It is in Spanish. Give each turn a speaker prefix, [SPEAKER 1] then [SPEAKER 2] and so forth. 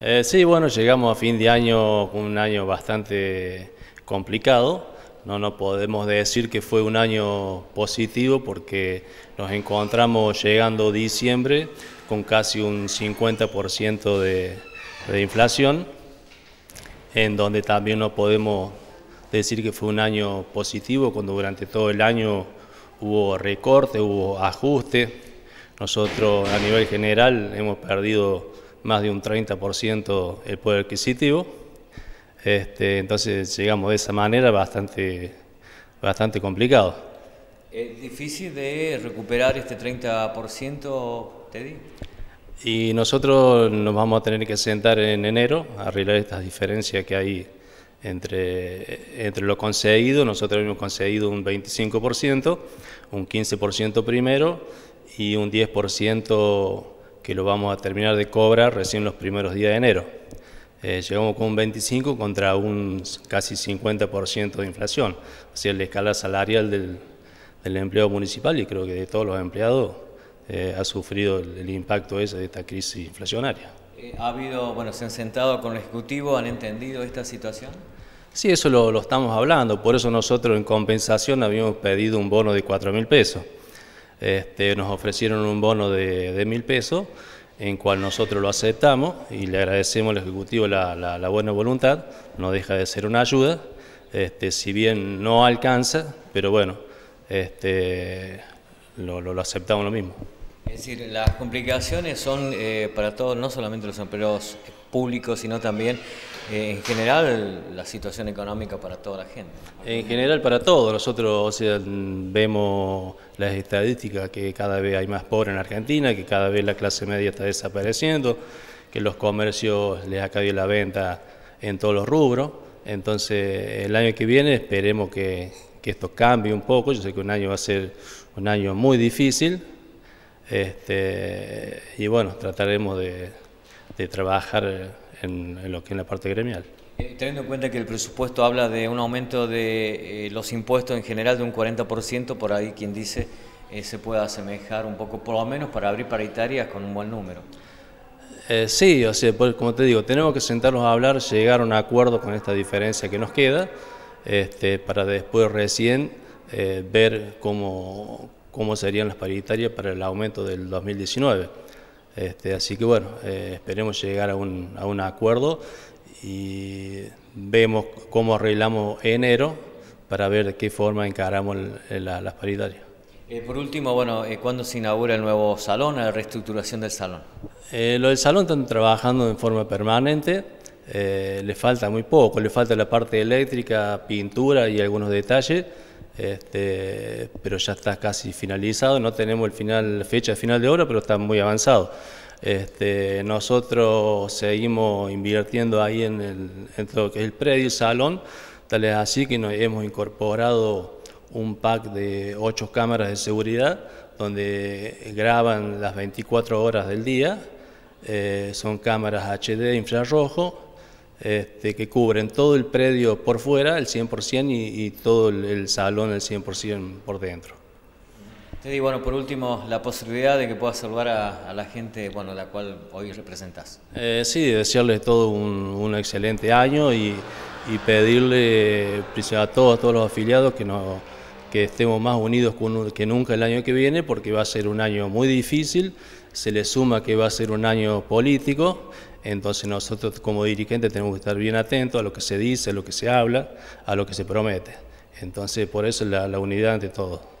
[SPEAKER 1] Eh, sí, bueno, llegamos a fin de año un año bastante complicado. No nos podemos decir que fue un año positivo porque nos encontramos llegando diciembre con casi un 50% de, de inflación, en donde también no podemos decir que fue un año positivo cuando durante todo el año hubo recorte, hubo ajuste. Nosotros a nivel general hemos perdido más de un 30% el poder adquisitivo. Este, entonces llegamos de esa manera bastante, bastante complicado.
[SPEAKER 2] ¿Es difícil de recuperar este 30%, Teddy?
[SPEAKER 1] Y nosotros nos vamos a tener que sentar en enero a arreglar estas diferencias que hay entre, entre lo conseguido. Nosotros hemos conseguido un 25%, un 15% primero y un 10% que lo vamos a terminar de cobrar recién los primeros días de enero. Eh, llegamos con un 25 contra un casi 50% de inflación, o sea, la escala salarial del, del, empleo municipal y creo que de todos los empleados eh, ha sufrido el, el, impacto ese de esta crisis inflacionaria.
[SPEAKER 2] Eh, ¿Ha habido, bueno, se han sentado con el Ejecutivo, han entendido esta situación?
[SPEAKER 1] Sí, eso lo, lo estamos hablando, por eso nosotros en compensación habíamos pedido un bono de 4 mil pesos. Este, nos ofrecieron un bono de, mil pesos, en cual nosotros lo aceptamos y le agradecemos al Ejecutivo la, buena voluntad, no deja de ser una ayuda, este, si bien no alcanza, pero bueno, este, lo, aceptamos lo mismo.
[SPEAKER 2] Es decir, las complicaciones son eh, para todos, no solamente los empleos públicos, sino también eh, en general la situación económica para toda la gente.
[SPEAKER 1] En general para todos, nosotros o vemos las estadísticas que cada vez hay más pobres en Argentina, que cada vez la clase media está desapareciendo, que los comercios les ha caído la venta en todos los rubros, entonces el año que viene esperemos que, que esto cambie un poco, yo sé que un año va a ser un año muy difícil, este, y bueno, trataremos de, de trabajar en, en, lo que es la parte gremial.
[SPEAKER 2] Eh, teniendo en cuenta que el presupuesto habla de un aumento de eh, los impuestos en general de un 40%, por ahí quien dice eh, se puede asemejar un poco, por lo menos para abrir paritarias con un buen número.
[SPEAKER 1] Eh, sí, o sea, pues, como te digo, tenemos que sentarnos a hablar, llegar a un acuerdo con esta diferencia que nos queda, este, para después recién eh, ver cómo, cómo serían las paritarias para el aumento del 2019. Este, así que bueno, eh, esperemos llegar a un, a un, acuerdo y vemos cómo arreglamos enero para ver de qué forma encaramos el, la, las paritarias.
[SPEAKER 2] Eh, por último, bueno, eh, ¿cuándo se inaugura el nuevo salón, la reestructuración del salón?
[SPEAKER 1] Eh, lo del salón están trabajando en forma permanente, le falta muy poco, le falta la parte eléctrica, pintura y algunos detalles este, pero ya está casi finalizado, no tenemos el final, fecha de final de obra, pero está muy avanzado. Este, nosotros seguimos invirtiendo ahí en, el, lo que es el predio, el salón, tal es así que nos hemos incorporado un pack de ocho cámaras de seguridad donde graban las 24 horas del día, eh, son cámaras HD infrarrojo, este, que cubren todo el predio por fuera, el 100%, y, y todo el, el, salón, el 100% por dentro.
[SPEAKER 2] Teddy, bueno, por último, la posibilidad de que puedas salvar a, a la gente, bueno, la cual hoy representas.
[SPEAKER 1] Eh, sí, desearles todo un, un excelente año y, y, pedirle a todos, a todos los afiliados que, no, que estemos más unidos que nunca el año que viene, porque va a ser un año muy difícil, se le suma que va a ser un año político, entonces nosotros como dirigentes tenemos que estar bien atentos a lo que se dice, a lo que se habla, a lo que se promete. Entonces por eso la, la unidad ante todo.